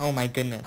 Oh my goodness.